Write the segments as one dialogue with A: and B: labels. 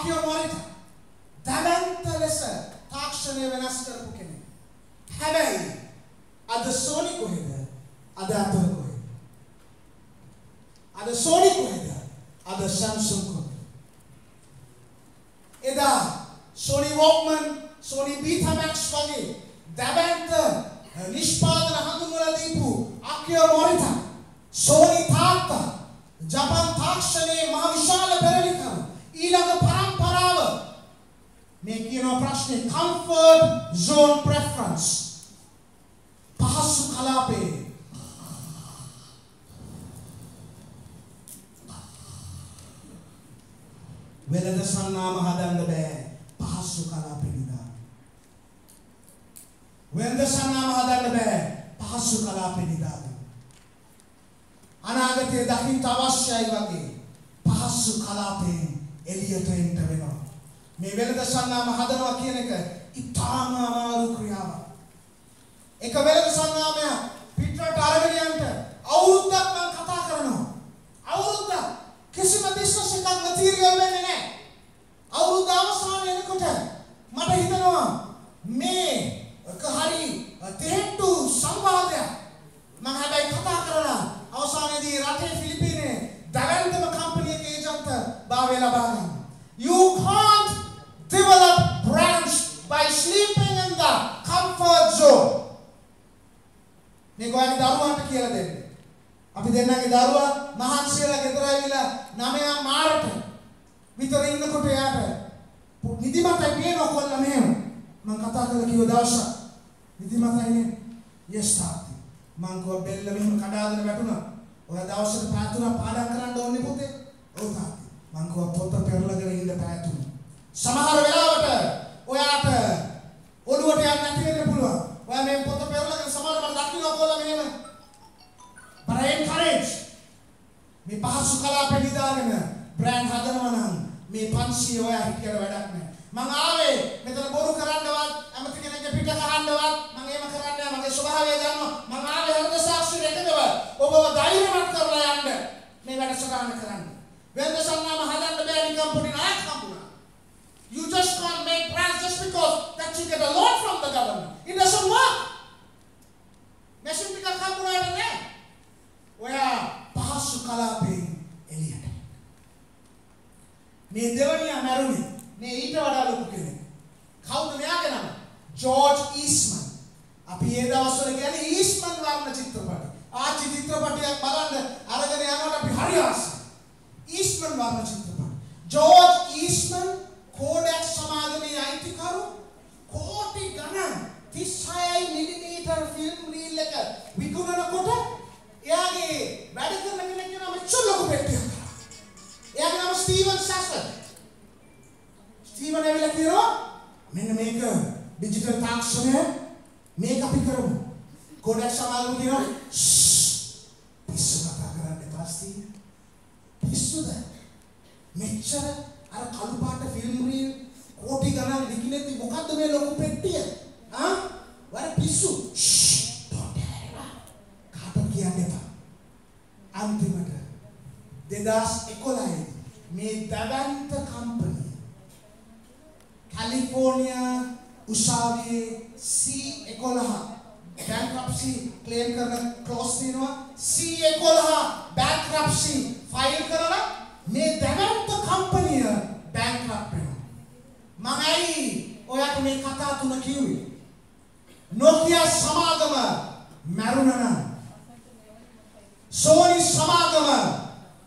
A: ආකියෝ මොරිටා දැවැන්ත ලෙස තාක්ෂණය වෙනස් කරපු කෙනෙක්. හැබැයි අද සෝනි කොහෙද? අද අපල් කොහෙද? අද සෝනි කොහෙද? අද සැම්සුන් කොහෙද? එදා සෝනි වොක්මන් සෝනි බීටමැක්ස් වගේ දැවැන්ත නිෂ්පාදන හඳුන්වලා දීපු අකියෝ මොරිටා සෝනි තාත්තා ජපන් තාක්ෂණයේ මහ විශාල පෙරලිකම ඊළඟ පරම්පරාව මේ කියන ප්‍රශ්නේ. Comfort zone preference. පහසු කලාපේ වෙළඳ සන්නාම හදන්න බෑ. පහසු කලාපේ නිදා. වෙළඳ සන්නාම හදන්න බෑ. පහසු කලාපේ නිදා. අනාගතයේ දකින්න අවශ්‍යයි වගේ පහසු කලාපයෙන් එළියට එන්න වෙනවා. මේ වෙළඳ සන්නාම හදනවා කියන එක ඉතාම අමාරු ක්‍රියාවක්. එක වෙළඳ සන්නාමය පිටරට අරගෙන යන්න අවුරුද්දක් මම කතා කරනවා. අවුරුද්දක් කිසිම බිස්නස් එකක් මැටීරියල් වෙන්නේ නැහැ. අවුරුද්ද අවසාන වෙනකොට මට හිතෙනවා මේ හරි තේට්ටු සංවාදයක් මම හැබැයි කතා කරලා අවසානයේදී රටේ ෆිලිපීනයේ දැවැන්තම කම්පැනි එකේ ඒජන්ත භාවය ලබා ගන්න. You can't develop brands by sleeping in the comfort zone. මේක ඔයාගේ දරුවන්ට කියලා දෙන්න. අපි දෙන්නගේ දරුවා මහන්සියලා ගෙදර ඇවිල්ලා නමයා මාරට විතර ඉන්නකොට එයාට නිදිමතයි පේනවා කොල්ල මෙහෙම. මම කතා කරලා කිව්ව දවසක් නිදිමතයි නේ. yes තාත්ති. මං කව බෙල්ල මෙහෙම කඩාගෙන වැටුණා. ඔය දවසට පැය තුනක් පාඩම් කරන්න ඕනේ පුතේ. ඔව් තාත්ති. මං කව පොත පෙරලගෙන ඉන්න පැය තුනක්. සමහර වෙලාවට ඔයාට ඔළුවට යන්න නැති වෙන්න පුළුවන්. ඔයා මේ පොත පෙරලගෙන මේ පහසු කලාපේ නිදාගෙන බ්‍රෑන්ඩ් හදනවා නම් මේ 500 ඔයා හිටියට වැඩක් නැහැ. මං ආවේ මෙතන බොරු කරන්නවත් ඇමති කෙනෙක්ගේ පිට කරන්නවත් මං එහෙම කරන්නේ නැහැ. මගේ ස්වභාවය දන්නවා. මං ආවේ හෘද සාක්ෂි එකදව ඔබව ධෛර්යවත් කරලා යන්න මේ වැඩසටහන කරන්න. වෙනද සංගම හදන්න බෑ නිකම් පොඩි නායක හම්බුණා. You just can't make plans just because that you get a loan from the government. It doesn't work. මේ දෙවනියා මැරුණේ මේ ඊට වඩා ලොකු කෙනෙක්. කවුද මෙයාගේ නම? George Eastman. අපි ඒ දවස්වල කියන්නේ ඊස්මන් වර්ණ චිත්‍රපටි. ආච්චි චිත්‍රපටියක් බලන්න අරගෙන යනකොට අපි හරි ආසයි. ඊස්මන් වර්ණ චිත්‍රපටි. ජෝර්ජ් ඊස්මන් කෝඩක් සමාගමේ අයිතිකරු කෝටි ගණන් 36 මිලිමීටර් ෆිල්ම් රීල් එක විකුණනකොට එයාගේ වැඩ කරන එයාගේ නම ස්ටීවන් සැසර්. ස්ටීවන් ඇවිල්ලා කියනවා මෙන්න මේක ඩිජිටල් තාක්ෂණය මේක අපි කරමු. කෝඩක් සමාගම කියනවා පිස්සු කතා කරන්න එපා ස්ටීවන්. පිස්සුද? මෙච්චර අර කළු පාට ෆිල්ම් රීල් කෝටි ගණන් විකිනෙද්දි මොකද්ද මේ ලොකු පෙට්ටිය? ආ? වර පිස්සු. කාටද කියන්න එපා. අන්තිමට 2011 මේ දවන්ත කම්පනි කැලිෆෝනියා උසාවියේ C11 bankruptcy claim කරන clause තියෙනවා C11 bankruptcy file කරලා මේ දැවැන්ත කම්පනිය බැංක්‍රප්ට් වෙනවා. මම ඇයි ඔයාට මේ කතා තුන කිව්වේ? නොකියා සමාගම මැරුණා නම් සෝනි සමාගම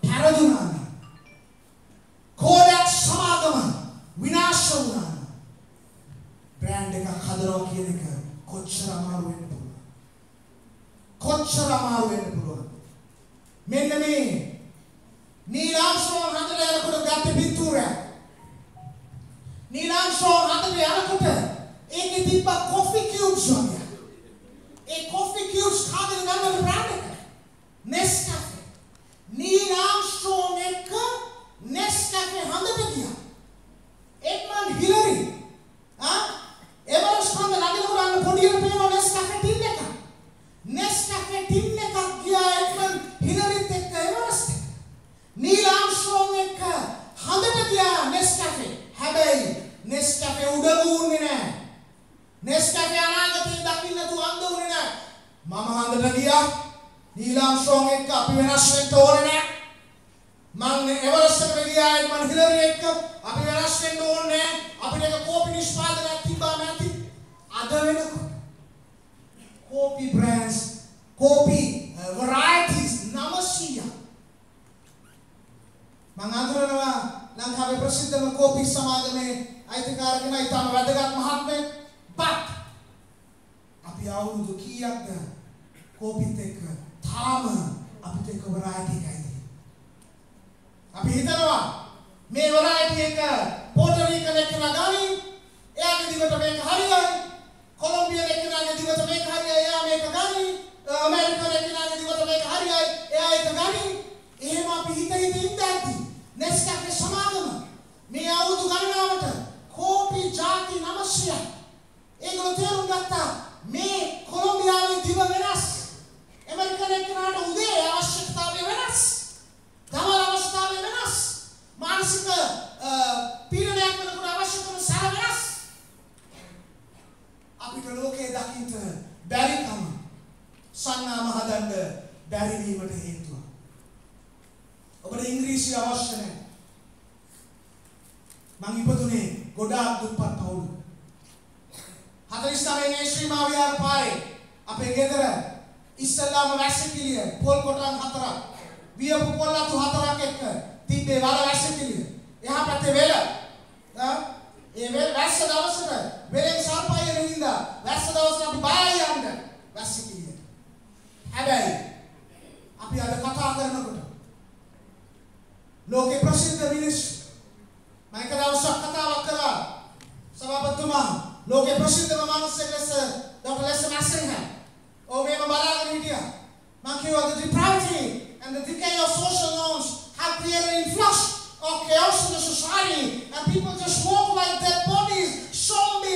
A: පැරදුනා නම් කෝඩක් සමාගම විනාශ වුණා නම් බ්‍රෑන්ඩ් එකක් හදනවා කියන එක කොච්චර අමාරු වෙන්න පුළුවන්. කොච්චර අමාරු වෙන්න පුළුවන්. මෙන්න මේ Neil Armstrong හදලා යනකොට ගත්ත පින්තූරය. Neil Armstrong හදලා යනකොට ඒකේ තිබ්බ coffee cubes වගේ. ඒ coffee cubes කාගෙද ගන්නවද බ්‍රෑන්ඩ් එක? Nescafe. Neil Armstrong එක Nescafe හදන්න ගියා. එඩ්මන්ඩ් හිලරි ආ එවරස්ට් හඳ නගිනකොට අන්න පොඩියට පේනවා Nescafe ටින් එක. Nescafe ටින් එකක් ගියා එඩ්මන්ඩ් හිලරිත් එක්ක එවරස්ට් Neil Armstrong එක්ක හඳට ගියා හැබැයි නෙස්කැෆේ උඩඟු උන්නේ නැහැ. නෙස්කැෆේ අනාගතේ දකින්න තු අන්ධ උන්නේ නැහැ. මම හන්දට ගියා. නීලාම්ස්ට්‍රෝන් එක්ක අපි වෙනස් වෙන්න ඕනේ නැහැ. මං එවරස්ට් එකට ගියා මං හිලරි එක්ක අපි වෙනස් වෙන්න ඕනේ නැහැ. අපිට එක කෝපි නිෂ්පාදනයක් තිබ්බා නැති. අද වෙනකොට කෝපි බ්‍රෑන්ඩ්ස් කෝපි varieties 900ක් මං අඳුරනවා ලංකාවේ ප්‍රසිද්ධම කෝපි සමාගමේ අයිතිකාර කෙනා ඊටම වැදගත් මහත්මයෙක් but අපි අවුරුදු කීයක්ද කෝපිත් එක්ක තාම අපිට එක variety එකයි අපි හිතනවා මේ variety එක පෝටර් රීකන් එක්කලා ගනි එයාගේ දිවට මේක හරියයි. කොලොම්බියා එක්කලාගේ දිවට මේක හරියයි. එයා මේක ගනි. ඇමරිකන් එක්කලාගේ දිවට මේක හරියයි. එයා ඒක ගනි. එහෙම අපි හිත හිත ඉඳද්දි නෙස්කැෆේ සමාගම මේ අවුරුදු ගණනාවට කෝපි ಜಾති 900ක් ඒගොල්ලෝ තේරුම් ගත්තා මේ කොලොම්බියාවේ දිව වෙනස්. ඇමරිකන් එක්කලාට උදේ අවශ්‍යතාවය වෙනස්. දවල් අවස්ථාවේ වෙනස් මානසික පීඩනයක් වෙනකොට අවශ්‍ය කරන සැර වෙනස් අපිට ලෝකේ දකින්න බැරිකම සන්නාම හදන්න බැරි වීමට හේතුව. ඔබට ඉංග්‍රීසි අවශ්‍ය නැහැ. මං ඉපදුනේ ගොඩාක් දුප්පත් පවුලක. 49 නේ ශ්‍රී මාවිහාර පාරේ අපේ ගෙදර ඉස්සල්ලාම වැස්සකිලිය පොල් කොටන් හතරක් වියපු පොල් අතු හතරක් එක්ක තිබ්බේ වල වැස්සකිලිය. එහා පැත්තේ වෙල. ඒ වෙල වැස්ස දවසට. වෙලෙන් සර්පය නින්දා වැස්ස දවසට අපි බයයි යන්න වැස්සකිලියට. හැබැයි අපි අද කතා කරනකොට ලෝකේ ප්‍රසිද්ධ මිනිස්සු මම එක දවසක් කතාවක් කළා. සභාපතිතුමා ලෝකේ ප්‍රසිද්ධම මිනිස්සෙක් ලෙස ඩොක්ටර් ලෙස් මැසෙන්හම් ඔව් මේව බලාගෙන හිටියා. මම කිව්වා the depravity and the decay of social norms have created influx of chaos in the society. And people just walk like dead bodies zombies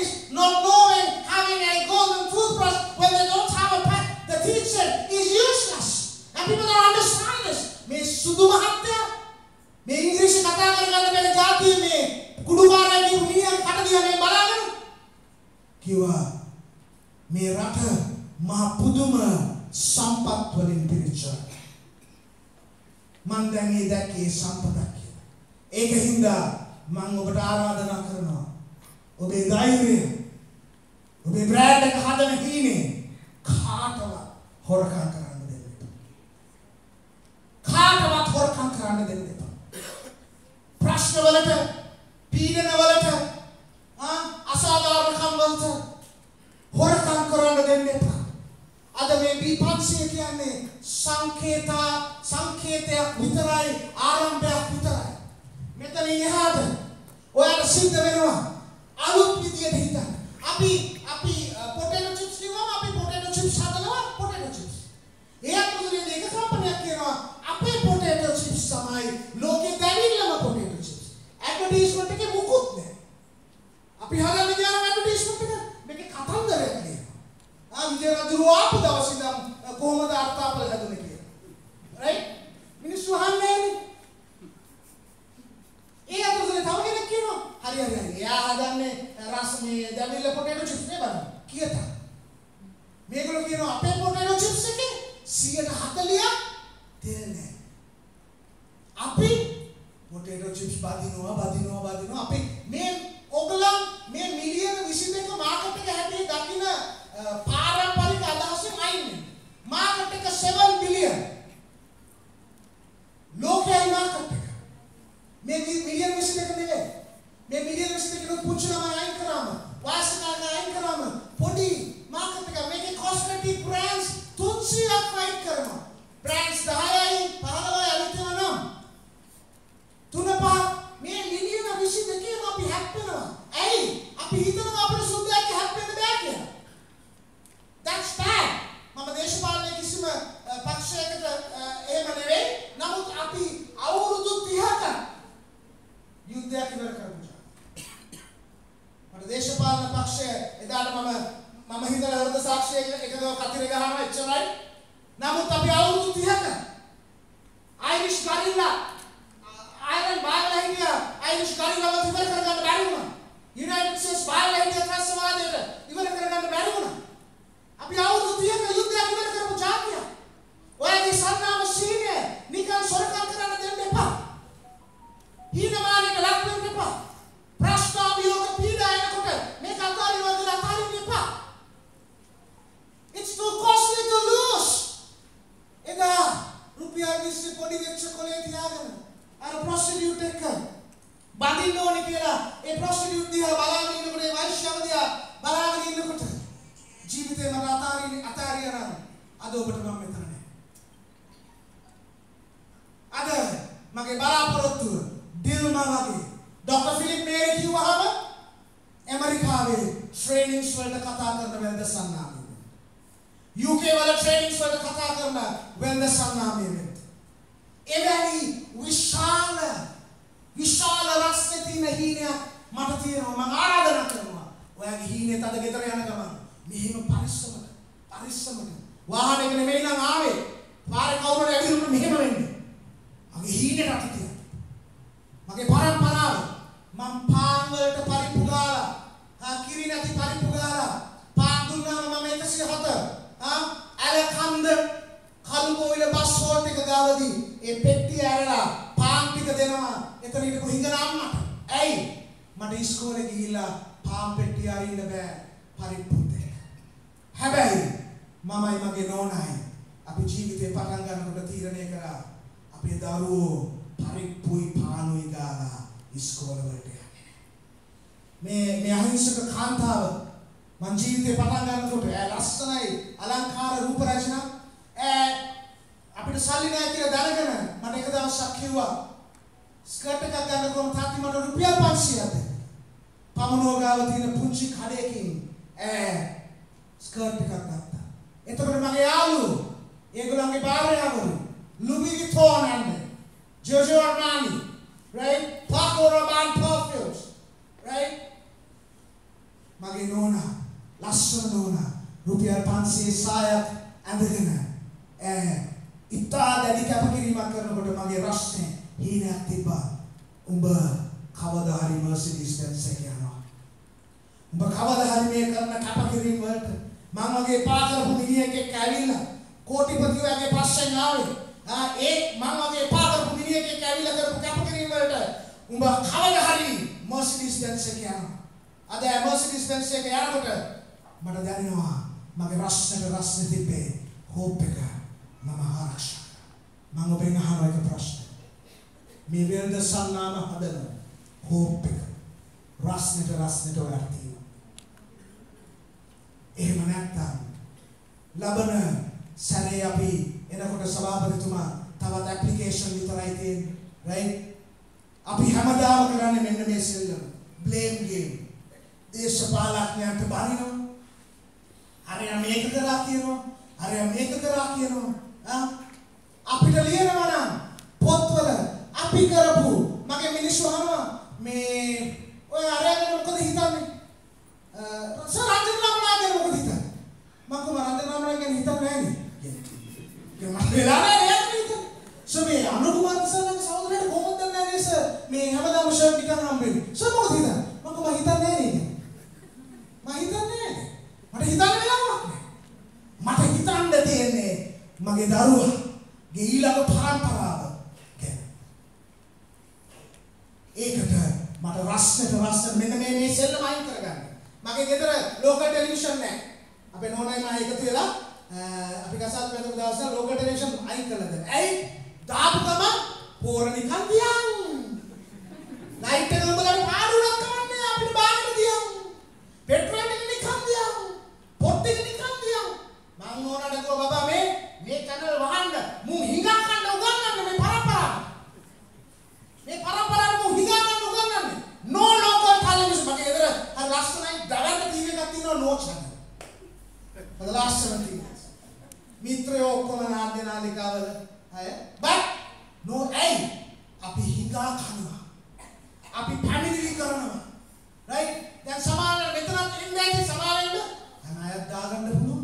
A: ඔබේ බ්‍රෑන්ඩ් එක හදන හීනේ කාටවත් හොරකම් කරන්න সাধনা 300ක් ෆයිට් කරනවා. බ්‍රෑන්ඩ්ස් 10යි 15යි අලුත් ඒවා නම් තුන පහ මේ මිලියන 22ම අපි හැප්පෙනවා. ඇයි? අපි හිතනවා අපිට සුද්දයක් හැප්පෙන්න බෑ කියලා. That's bad. මම දේශපාලනයේ කිසිම පක්ෂයකට එහෙම නෙවෙයි. නමුත් අපි අවුරුදු 30ක යුද්ධයක් ඉවර කරමු. මට දේශපාලන පක්ෂය එදාට මම මම හිතලා හෘද සාක්ෂිය එකක කතිර ගහනවා එච්චරයි. නමුත් අපි අවුරුදු 30ක අයිරිෂ් ගරිල්ලා අයරන් බාගලා හිටියා අයිරිෂ් ගරිල්ලාව ඉවර කරගන්න බැරි ඒ ප්‍රොස්ටිටියුට් දිහා බලාගෙන ඉන්නකොට ඒ වෛශ්‍යව දිහා බලාගෙන ඉන්නකොට ජීවිතේ මට අතාරින්න අතාරියා නම් අද ඔබට මම මෙතන නැහැ. අද මගේ බලාපොරොත්තුව ඩිල්මා වගේ ඩොක්ටර් ෆිලිප් මේරි කිව්වහම ඇමරිකාවේ ට්‍රේනින්ග්ස් වලට කතා කරන වෙළඳසන්නාමය. UK වල ට්‍රේනින්ග්ස් වලට කතා කරන වෙළඳසන්නාමය වෙන්න. එවැනි විශාල විශාල රස්නේ තියෙන හීනයක් මට තියෙනවා මම ආරාධනා කරනවා. ඔයාගේ හීනේ තද ගෙදර යන ගමන් මෙහෙම පරිස්සමට පරිස්සමට වාහනයක නෙමෙයි නම් ආවේ. පාරේ කවුරු හරි ඇවිල්ලා මෙහෙම වෙන්නේ. මගේ හීනෙට අත තියන්න. මගේ පරම්පරාව මම පාන් වලට පරිප්පු ගාලා ආ කිරි නැති පරිප්පු ගාලා පාන් දුන්නාම මම 107 ආ ඇල කන්ද කළු කොයිල බස් හෝල්ට් එක ගාවදී ඒ පෙට්ටිය ඇරලා පාන් ටික දෙනවා එතන හිටපු හිඟන අම්මට ඇයි? මට ඉස්කෝලේ ගිහිල්ලා පාන් පෙට්ටිය අරින්න බෑ පරිප්පුත් එක්ක හැබැයි මමයි මගේ නෝනයි. අපි ජීවිතේ පටන් ගන්නකොට තීරණය කරා අපේ දරුවෝ පරිප්පුයි පානුයි ගාලා ඉස්කෝල වලට යන්නේ. මේ මේ අහිංසක කාන්තාව මං ජීවිතේ පටන් ගන්නකොට ඈ ලස්සනයි අලංකාර රූප රචනා. ඈ අපිට සල්ලි නැහැ කියලා දැනගෙන මට එක දවසක් කිව්වා ස්කර්ට් එකක් ගන්න කොහොම තාත්ති මට රුපියල් 500ක් දෙන්න. පමනෝ ගාව තියෙන පුංචි කඩේකින් ඈ ස්කර්ට් එකක් ගත්තා. එතකොට මගේ යාළුවෝ ඒගොල්ලන්ගේ භාර්යාවරු Louis Vuitton යන්නේ. Giorgio Armani, right? Paco Rabanne perfumes, right? මගේ නෝනා ලස්සන නෝනා රුපියල් 500 සායක් ඇඳගෙන ඈ ඉතා දැඩි කැපකිරීමක් කරනකොට මගේ රස්නේ හීනයක් තිබ්බා. උඹ කවදා හරි Mercedes Benz එක යනවා. උඹ කවදා හරි මේ කරන කැපකිරීම වලට මම වගේ පා කරපු මිනිහෙක් එක්ක ඇවිල්ලා කෝටිපති වගේ පස්සෙන් ආවේ. ආ ඒ මම වගේ පා කරපු මිනිහෙක් එක්ක ඇවිල්ලා කරපු කැපකිරීම වලට උඹ කවදා හරි Mercedes Benz එක යනවා. අද Mercedes Benz එක යනකොට මට දැනෙනවා මගේ රස්නට රස්නේ තිබ්බේ හෝප් එක මම ආරක්ෂා මම ඔබෙන් අහන එක ප්‍රශ්න මේ වෙනද සන්නාම හදන හෝප් එක. රස්නට රස්නට ඔයාලා තියෙනවා. එහෙම නැත්නම් ලබන සැරේ අපි එනකොට සභාපතිතුමා තවත් ඇප්ලිකේෂන් විතරයි තියෙන්නේ right? අපි හැමදාම කරන්නේ මෙන්න මේ සෙල්ලම blame game. දේශපාලඥයන්ට බනිනවා. අරයා මේක කරා කියනවා. අරයා මේක කරා කියනවා. ආ? අපිට ලියනවා නම් පොත්වල අපි කරපු මගේ මිනිස්සු අහනවා මේ ඔය අරයා ගැන මොකද හිතන්නේ සර් රන්ජන් රාමනා ගැන මොකද හිතන්නේ මම කොහොම රන්ජන් රාමනා ගැන හිතන්නේ නැහැ නේ මට වෙලා නැහැ නේද හිතන්නේ සර් මේ අනුකුමාර සර්ගේ සහෝදරයාට කොහොමද දන්නේ සර් මේ හැමදාම ෂර්ට් නිකන් හම්බෙන්නේ සර් මොකද හිතන්නේ මම කොහොම හිතන්නේ නැහැ නේද මම හිතන්නේ නැහැ මට හිතන්න වෙලාවක් නැහැ. මට හිතන්න තියෙන්නේ මගේ දරුවාගේ ඊළඟ පරම්පරාව ගැන. ඒකට මට රස්නට රස්න මෙන්න මේ මේ සෙල්ලම අයින් කරගන්න. මගේ ගෙදර ලෝකල් ටෙලිවිෂන් නැහැ. අපේ නෝනයි මම එකතු වෙලා අපි කසාද බැලුව දවසේ ලෝකල් ටෙලිවිෂන් අයින් කළා දැන්. ඇයි? දාපු ගමන් පෝර නිකන් දියන්. ලයිට් එක උඹලට පාඩුවක් කරන්නේ අපිට බාන්න දියන්. පෙට්‍රෝල් එක නිකන් දියන්. පොත් එක නිකන් දියන්. මං ඕනට කිව්වා බබා මේ මේ channel වහන්න මුන් හිඟා කන්න උගන්වන්න මේ පරම්පරාව. මේ පරම්පරාව මුන් හිඟා කන්න උගන්වන්නේ. no local television මගේ ගෙදර හරි ලස්සනයි දවල්ට ටීවී එකක් තියෙනවා no channel. for the last 17 years. මිත්‍රයෝ ඔක්කොම නාට්‍ය නාලිකාවල අය but no ඇයි අපි හිඟා කනවා. අපි පැමිණිලි කරනවා. right දැන් සමාන මෙතනත් ඉන්නේ සමාවෙන්න ණයක් දාගන්න පුළුවන්.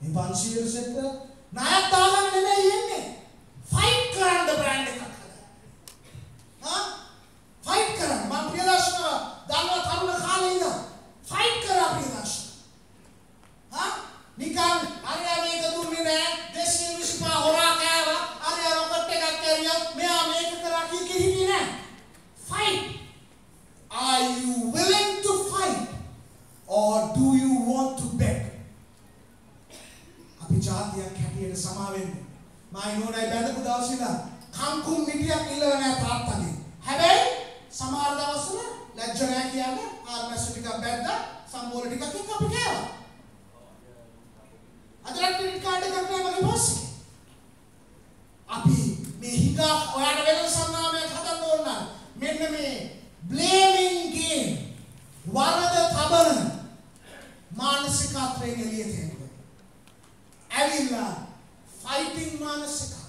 A: මේ 500 සෙට් එක ණයක් දාගන්න නෙමෙයි එන්නේ. ෆයිට් කරන්න බ්‍රෑන්ඩ් එකක් හදන්න. හා? ෆයිට් කරන්න. මම ප්‍රියදර්ශන දන්නවා තරුණ කාලේ ඉඳන් ෆයිට් කරා ප්‍රියදර්ශන. හා? නිකන් අරයා මේක දුන්නේ නෑ. බ්ලේමින් ගේම් වරද තබන මානසිකත්වයෙන් එළිය තේරුවා. ඇවිල්ලා ෆයිටින් මානසික